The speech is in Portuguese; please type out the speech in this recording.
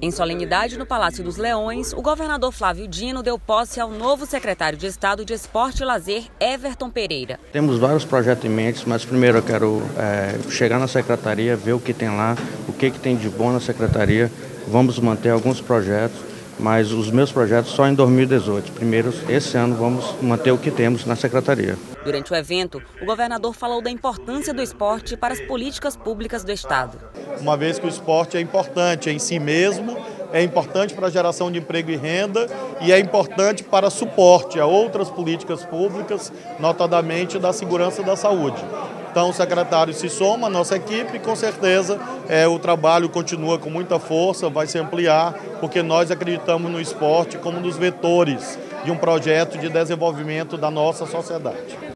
Em solenidade no Palácio dos Leões, o governador Flávio Dino deu posse ao novo secretário de Estado de Esporte e Lazer, Everton Pereira. Temos vários projetos em mente, mas primeiro eu quero é, chegar na secretaria, ver o que tem lá, o que, que tem de bom na secretaria. Vamos manter alguns projetos, mas os meus projetos só em 2018. Primeiro, esse ano, vamos manter o que temos na secretaria. Durante o evento, o governador falou da importância do esporte para as políticas públicas do Estado. Uma vez que o esporte é importante em si mesmo, é importante para a geração de emprego e renda e é importante para suporte a outras políticas públicas, notadamente da segurança da saúde. Então o secretário se soma à nossa equipe e com certeza é, o trabalho continua com muita força, vai se ampliar, porque nós acreditamos no esporte como um dos vetores de um projeto de desenvolvimento da nossa sociedade.